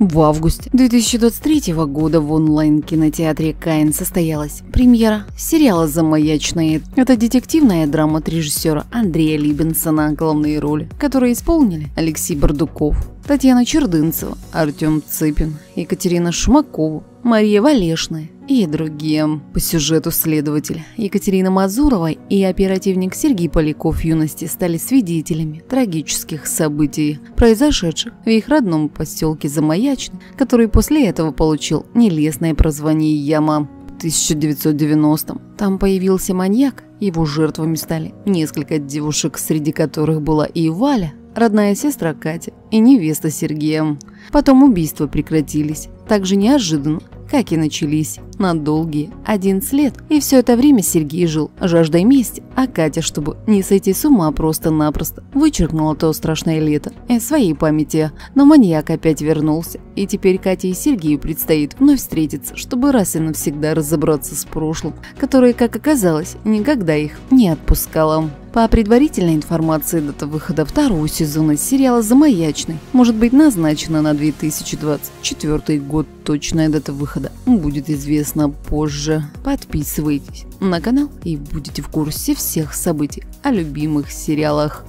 В августе 2023 года в онлайн-кинотеатре «Каин» состоялась премьера сериала «Замаячные». Это детективная драма от режиссера Андрея Либенсона, главные роли, которые исполнили Алексей Бардуков, Татьяна Чердынцева, Артем Цыпин, Екатерина Шумакова, Мария Валешная и другие. По сюжету следователь Екатерина Мазурова и оперативник Сергей Поляков юности стали свидетелями трагических событий, произошедших в их родном поселке Замаячный, который после этого получил нелестное прозвание Яма. В 1990-м там появился маньяк, его жертвами стали несколько девушек, среди которых была и Валя, родная сестра Катя и невеста Сергея. Потом убийства прекратились, так же неожиданно, как и начались, на долгие 11 лет. И все это время Сергей жил жаждой мести, а Катя, чтобы не сойти с ума просто-напросто, вычеркнула то страшное лето из своей памяти. Но маньяк опять вернулся, и теперь Кате и Сергею предстоит вновь встретиться, чтобы раз и навсегда разобраться с прошлым, которое, как оказалось, никогда их не отпускало. По предварительной информации, дата выхода второго сезона сериала «Замаячный» может быть назначена на 2024 год. Точная дата выхода будет известна позже. Подписывайтесь на канал и будете в курсе всех событий о любимых сериалах.